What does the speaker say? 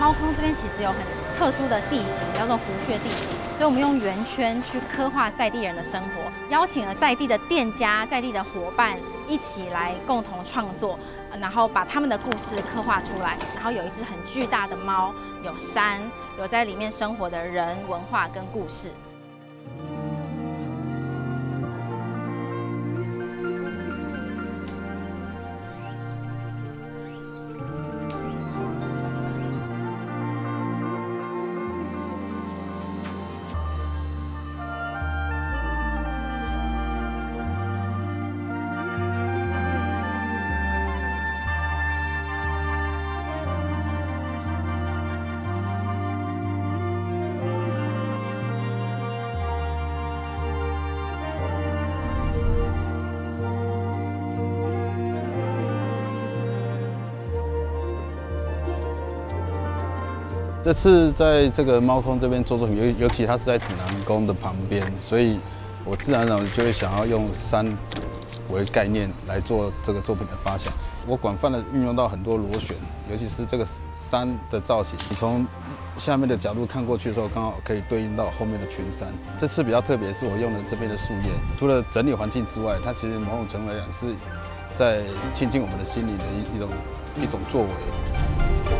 猫空这边其实有很特殊的地形，叫做湖穴地形，所以我们用圆圈去刻画在地人的生活，邀请了在地的店家、在地的伙伴一起来共同创作，然后把他们的故事刻画出来。然后有一只很巨大的猫，有山，有在里面生活的人、文化跟故事。这次在这个猫空这边做作品，尤尤其它是在指南宫的旁边，所以我自然而然就会想要用山为概念来做这个作品的发想。我广泛的运用到很多螺旋，尤其是这个山的造型，你从下面的角度看过去的时候，刚好可以对应到后面的群山。这次比较特别，是我用了这边的树叶，除了整理环境之外，它其实某种程度来讲是在亲近我们的心灵的一一种一种作为。